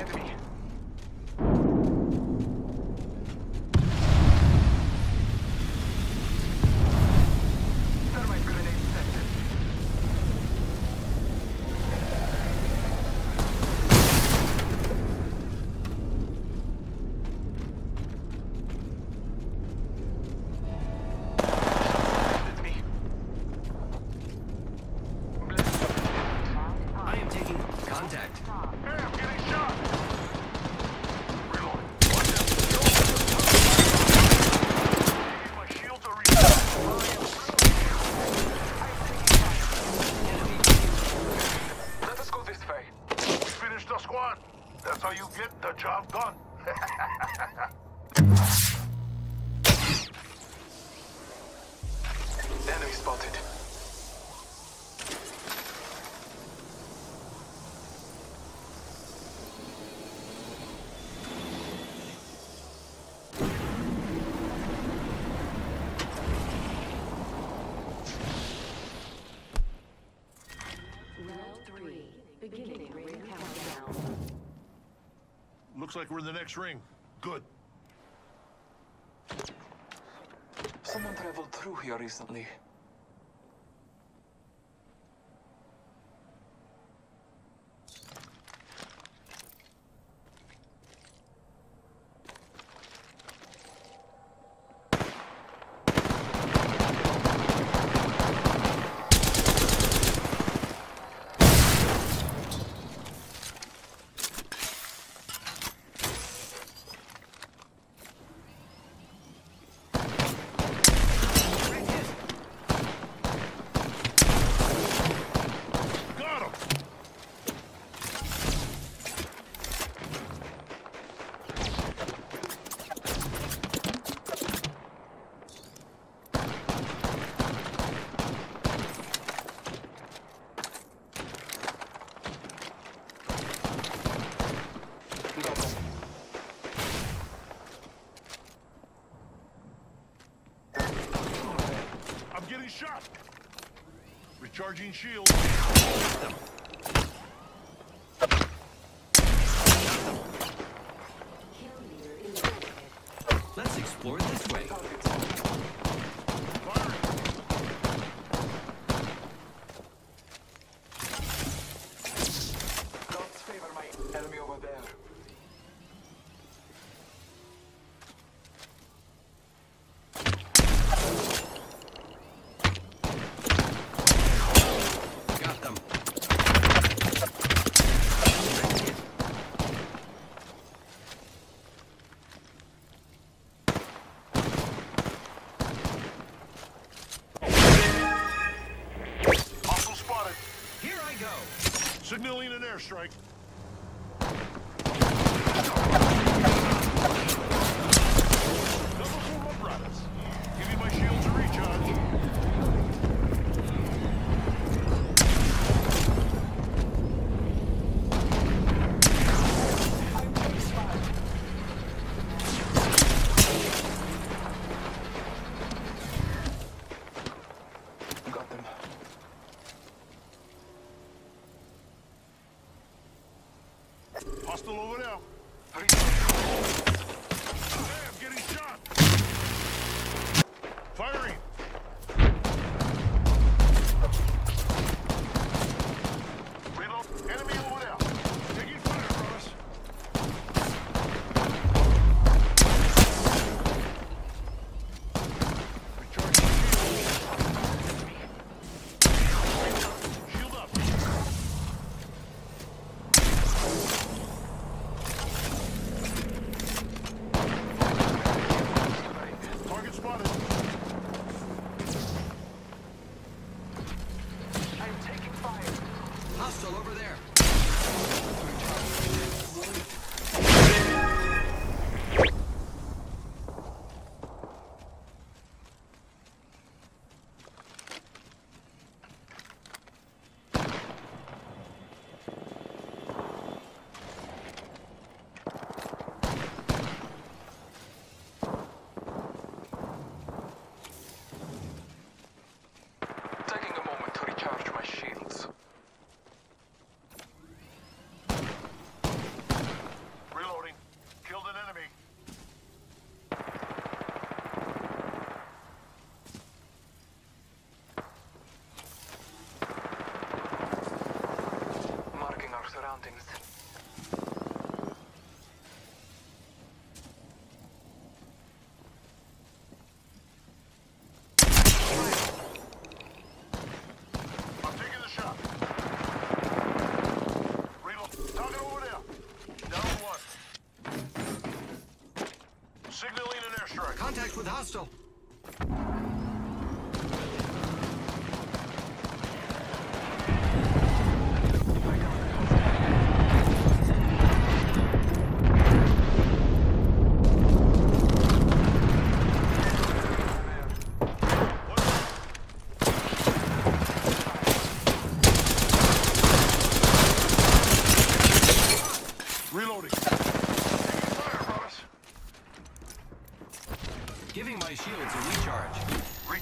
enemy. job gone. Looks like we're in the next ring. Good. Someone traveled through here recently. getting shot. Recharging shield. Let's explore this way. airstrike. Hostile over there. Damn, getting shot. Firing. over there. Hostile.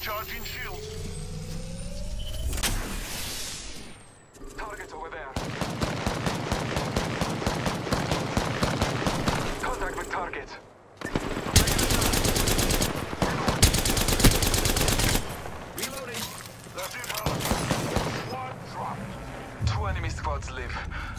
Recharging shields. Target over there. Contact with target. Live.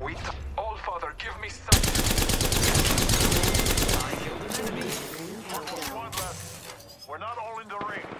We All Father, give me some. I killed an enemy. We're not all in the ring.